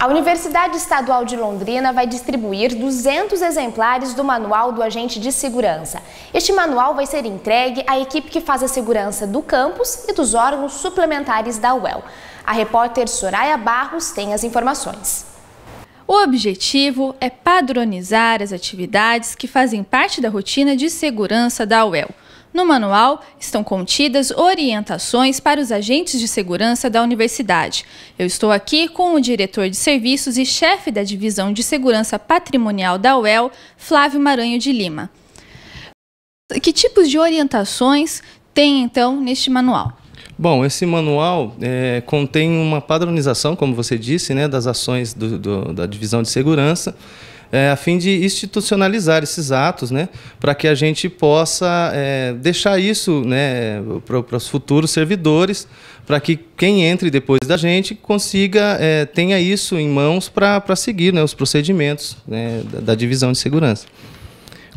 A Universidade Estadual de Londrina vai distribuir 200 exemplares do Manual do Agente de Segurança. Este manual vai ser entregue à equipe que faz a segurança do campus e dos órgãos suplementares da UEL. A repórter Soraya Barros tem as informações. O objetivo é padronizar as atividades que fazem parte da rotina de segurança da UEL. No manual estão contidas orientações para os agentes de segurança da universidade. Eu estou aqui com o diretor de serviços e chefe da divisão de segurança patrimonial da UEL, Flávio Maranho de Lima. Que tipos de orientações tem então neste manual? Bom, esse manual é, contém uma padronização, como você disse, né, das ações do, do, da divisão de segurança é, a fim de institucionalizar esses atos, né, para que a gente possa é, deixar isso né, para os futuros servidores, para que quem entre depois da gente consiga, é, tenha isso em mãos para seguir né, os procedimentos né, da, da divisão de segurança.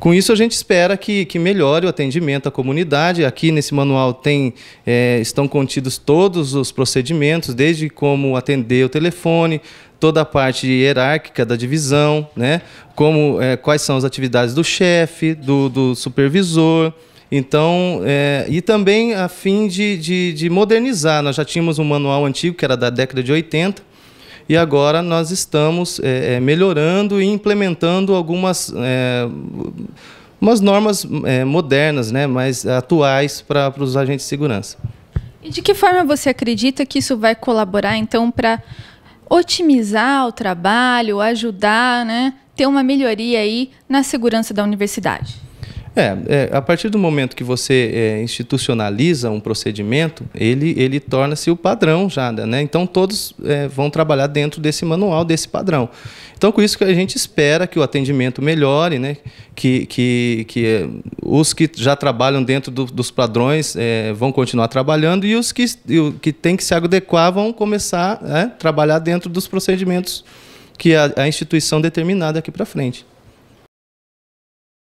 Com isso, a gente espera que, que melhore o atendimento à comunidade. Aqui nesse manual tem, é, estão contidos todos os procedimentos, desde como atender o telefone, toda a parte hierárquica da divisão, né? como, é, quais são as atividades do chefe, do, do supervisor. Então, é, e também a fim de, de, de modernizar. Nós já tínhamos um manual antigo, que era da década de 80, e agora nós estamos é, é, melhorando e implementando algumas é, umas normas é, modernas, né, mais atuais para os agentes de segurança. E de que forma você acredita que isso vai colaborar, então, para otimizar o trabalho, ajudar, né, ter uma melhoria aí na segurança da universidade? É, é, a partir do momento que você é, institucionaliza um procedimento, ele, ele torna-se o padrão já, né? Então todos é, vão trabalhar dentro desse manual, desse padrão. Então com isso que a gente espera que o atendimento melhore, né? Que, que, que é, os que já trabalham dentro do, dos padrões é, vão continuar trabalhando e os que, que têm que se adequar vão começar a né, trabalhar dentro dos procedimentos que a, a instituição determinada aqui para frente.